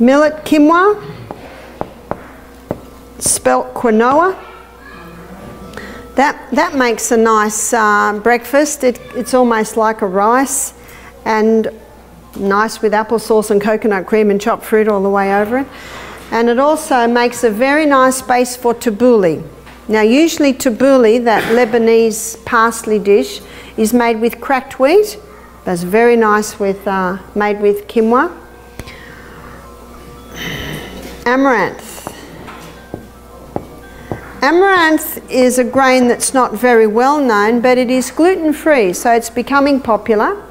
millet quinoa, spelt quinoa. That, that makes a nice uh, breakfast. It, it's almost like a rice and nice with applesauce and coconut cream and chopped fruit all the way over it. And it also makes a very nice base for tabbouleh. Now usually tabbouleh, that Lebanese parsley dish, is made with cracked wheat. That's very nice with, uh, made with quinoa. Amaranth. Amaranth is a grain that's not very well known, but it is gluten free, so it's becoming popular.